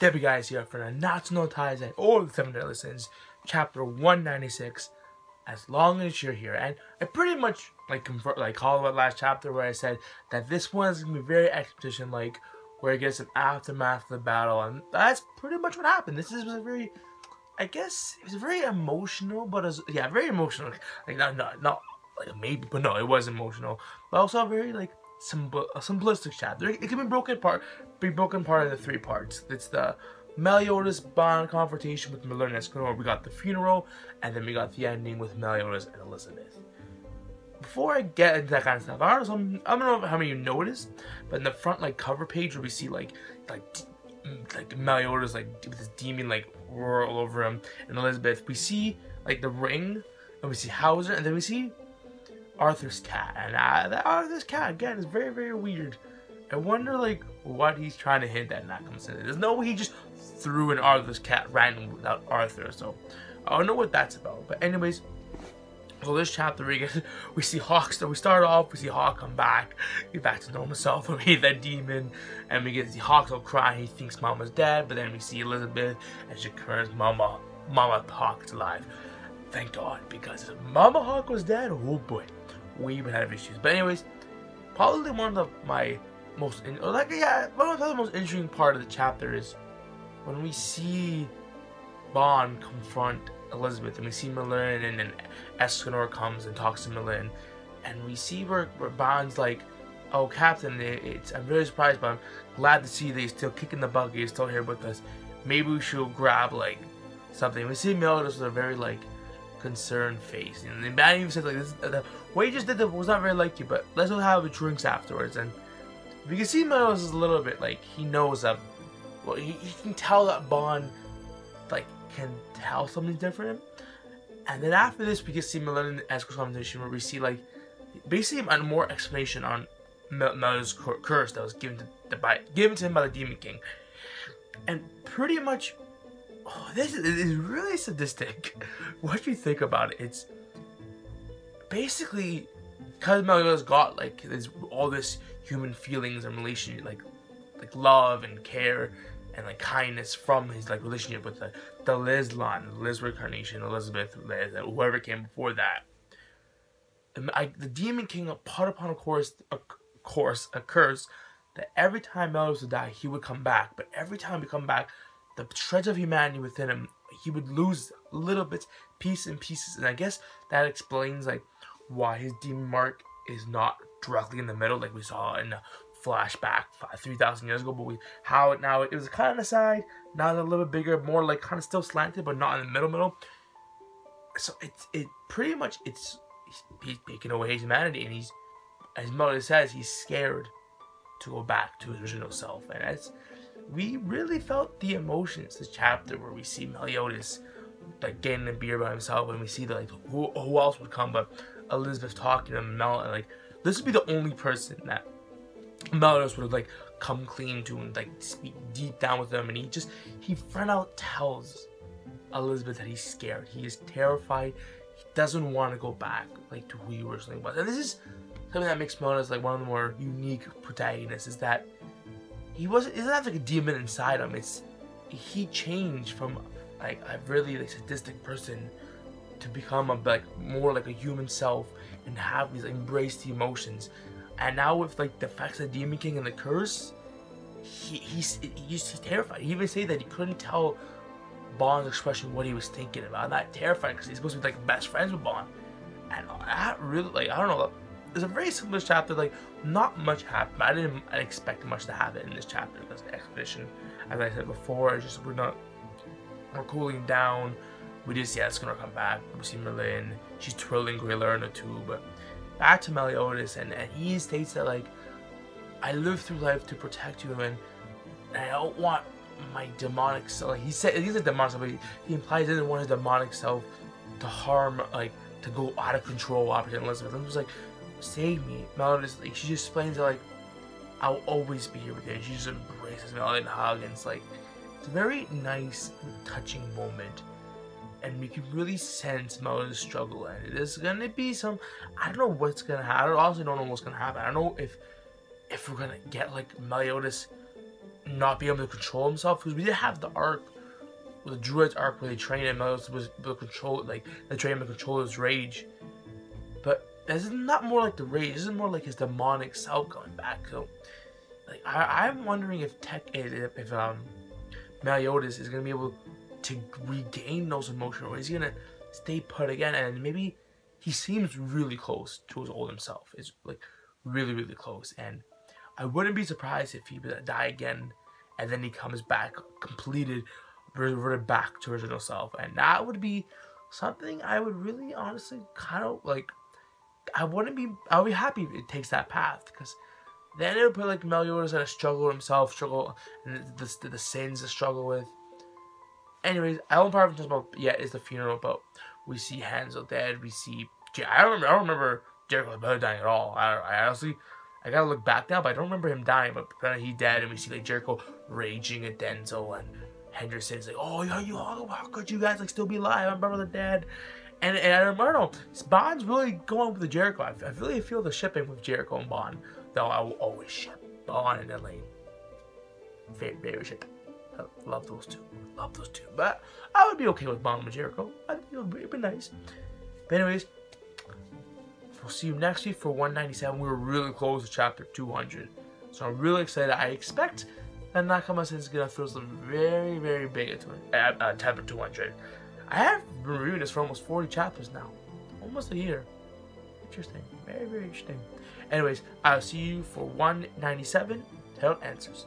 Debbie guys here for to Ties and all the Seven Deadly Sins, chapter 196. As long as you're here, and I pretty much like confirm, like called it last chapter where I said that this one is gonna be very expedition like, where it gets an aftermath of the battle, and that's pretty much what happened. This is a very, I guess it was very emotional, but as yeah, very emotional. Like not not not like maybe, but no, it was emotional, but also very like symbol, a simplistic chapter. It, can be broken apart, be broken apart into three parts. It's the Meliodas Ban confrontation with Merlin and. We got the funeral, and then we got the ending with Meliodas and Elizabeth. Before I get into that kind of stuff, I don't know, I don't know how many of you noticed, but in the front like cover page where we see like like like Meliodas like with this demon like roar all over him, and Elizabeth, we see like the ring, and we see Howzer, and then we see Arthur's cat, and uh, that Arthur's cat again is very very weird. I wonder like what he's trying to hint at in that comes in. There's no way he just threw an Arthur's cat random without Arthur, so I don't know what that's about. But anyways, so this chapter we get we see Hawk. So we start off, we see Hawk come back, get back to normal self, and we that demon, and we get the Hawk all crying. He thinks Mama's dead, but then we see Elizabeth, and she curses Mama, Mama Hawk's alive. Thank God, because if Mama Hawk was dead, oh boy, we would have issues. But anyways, probably one of my most, in, like yeah, one of the most interesting part of the chapter is when we see Ban confront Elizabeth, and we see Merlin, and then Escanor comes and talks to Merlin, and we see where, where Ban's like, "Oh, Captain, it, it's I'm really surprised, but I'm glad to see that he's still kicking the bucket. He's still here with us. Maybe we should grab like something." We see Meliodas with a very like concerned face, and then Ban even said like, this, "The what he just did was not very like you, but let's go have drinks afterwards." And we can see Meliodas is a little bit like he knows that. Well, he, he can tell that Ban like can tell something different. And then after this, we can see Melina as conversation where we see like basically a more explanation on Mel's curse that was given to the, by given to him by the Demon King, and pretty much, oh, this is, really sadistic. what do you think about it? It's basically because Meliodas got like all this human feelings and relation, like like love and care and like kindness from his like relationship with the the Liz line, Liz reincarnation, Elizabeth, Liz, whoever came before that. I, the Demon King put upon a course, a course, curse that every time Meliodas would die, he would come back. But every time he come back, the shreds of humanity within him, he would lose little bits, pieces and pieces. And I guess that explains like why his demon mark is not directly in the middle, like we saw in the flashback 3,000 years ago, but we how it now it was kind of the side, now a little bit bigger, more like kind of still slanted, but not in the middle middle. So it's it pretty much it's he's, taking away his humanity, and he's as Mother says he's scared to go back to his original self, and as we really felt the emotions this chapter where we see Meliodas like getting a beer by himself, and we see that like who, who else would come but Elizabeth talking to Mel, and like this would be the only person that Meliodas would have like come clean to and like speak deep down with him, and he just he front out tells Elizabeth that he's scared, he is terrified, he doesn't want to go back like to who he originally was, and this is something that makes Meliodas like one of the more unique protagonists is that he wasn't isn't that like a demon inside him. It's he changed from like a really like sadistic person to become a like more like a human self and have these embrace the emotions and now with like the facts of Demon King and the curse, he, he's he's terrified. He even said that he couldn't tell Ban's expression what he was thinking about. That terrified because he's supposed to be like best friends with Ban, and that really like I don't know. It's a very similar chapter. Like not much happened. I didn't expect much to happen in this chapter because the expedition, as I said before, it's just we're not we're cooling down. We just yeah, it's gonna come back. We see Merlin. She's twirling Grayler in a tube back to Meliodas, and, and he states that like, I live through life to protect you, and, and I don't want my demonic self. He said he's a demonic self, but he, he implies he didn't want his demonic self to harm, like to go out of control. Opposite Elizabeth, and was like, save me, Meliodas. Like she just explains that like, I'll always be here with you. She just embraces Melody and hugs, and it's like, it's a very nice, touching moment and we can really sense Melody's struggle and it is gonna be some I don't know what's gonna happen. I also don't know what's gonna happen. I don't know if if we're gonna get like Meliodas not be able to control himself because we did have the arc, the Druid's arc where they train him was was able to control like they train to control his rage. This is not more like the rage. This is more like his demonic self going back. So, like I, I'm wondering if Tech if, if um Meliodas is gonna be able to regain those emotions, or is he gonna stay put again? And maybe he seems really close to his old himself. It's like really really close, and I wouldn't be surprised if he die again, and then he comes back completed, reverted back to original self, and that would be something I would really honestly kind of like. I wouldn't be. I would be happy if it takes that path because then it would put like Meliodas in a struggle himself, struggle and the, the, the sins to struggle with. Anyways, don't part of about yet is the funeral, but we see Hansel dead. We see I don't remember. I don't remember Jericho dying at all. I, I honestly I gotta look back now, but I don't remember him dying. But then he dead, and we see like Jericho raging at Denzel and Hendrickson's like, "Oh, yeah, you how, could you guys like still be alive? I'm brother dead." And and I remember, Ban's really going with the Jericho. I, I really feel the shipping with Jericho and Ban. Though I will always ship Ban and Elaine. Favorite, favorite ship. I love those two. Love those two. But I would be okay with Ban and Jericho. I think it would be, it'd be nice. But anyways, We'll see you next week for 197. We were really close to chapter 200. So I'm really excited. I expect that Nakaba is going to throw some very, very big into it, uh, chapter 200. I have been reviewing this for almost 40 chapters now. Almost a year. Interesting. Very, very interesting. Anyways, I'll see you for 197. Tell answers.